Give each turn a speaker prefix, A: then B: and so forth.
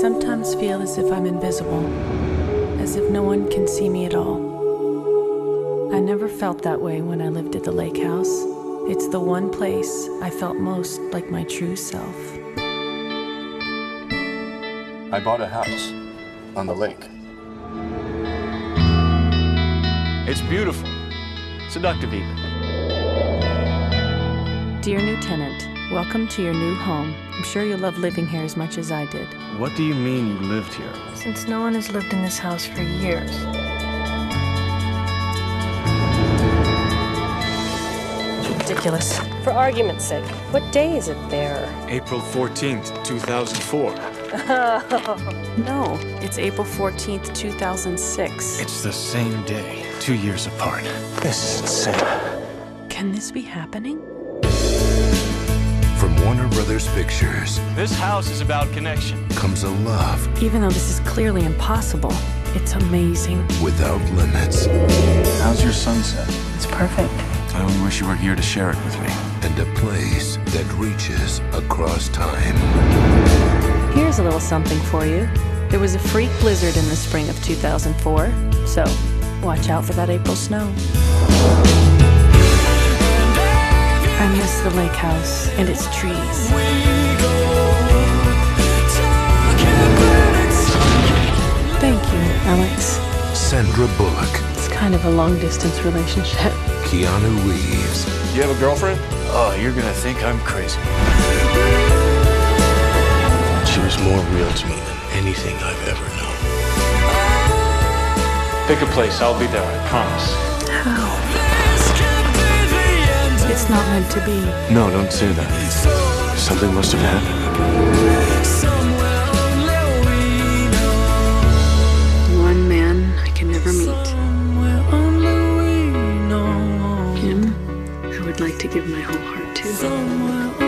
A: sometimes feel as if I'm invisible, as if no one can see me at all. I never felt that way when I lived at the lake house. It's the one place I felt most like my true self.
B: I bought a house on the lake.
C: It's beautiful. Seductive, even.
A: Dear new tenant, welcome to your new home. I'm sure you'll love living here as much as I did.
C: What do you mean you lived here?
A: Since no one has lived in this house for years. Ridiculous.
D: For argument's sake, what day is it there?
C: April 14th, 2004.
A: No, it's April 14th, 2006.
C: It's the same day, two years apart.
B: This is insane.
A: Can this be happening?
E: From Warner Brothers Pictures
C: This house is about connection.
E: comes a love
A: Even though this is clearly impossible, it's amazing.
E: without limits
C: How's your sunset?
A: It's perfect.
C: I only wish you were here to share it with me.
E: and a place that reaches across time.
A: Here's a little something for you. There was a freak blizzard in the spring of 2004, so watch out for that April snow. Lake house and its trees. Thank you, Alex.
E: Sandra Bullock,
A: It's kind of a long distance relationship.
E: Keanu Reeves,
B: You have a girlfriend?
C: Oh, you're gonna think I'm crazy.
B: She was more real to me than anything I've ever known.
C: Pick a place, I'll be there, I promise.
A: How? It's not meant to be.
C: No, don't say that. Something must have happened.
A: One man I can never meet. Him, I would like to give my whole heart to.